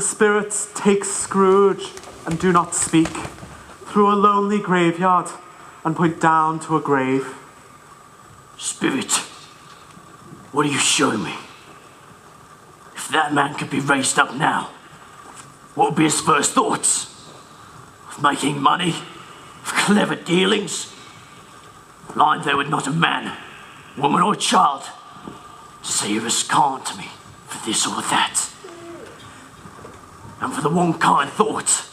spirits take Scrooge and do not speak through a lonely graveyard and point down to a grave. Spirit, what are you showing me? If that man could be raised up now, what would be his first thoughts? Of making money? Of clever dealings? Lying there with not a man, woman, or child to say was kind to me for this or that. And for the one kind thought,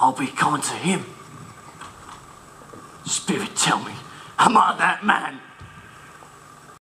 I'll be kind to him. Spirit, tell me, am I that man?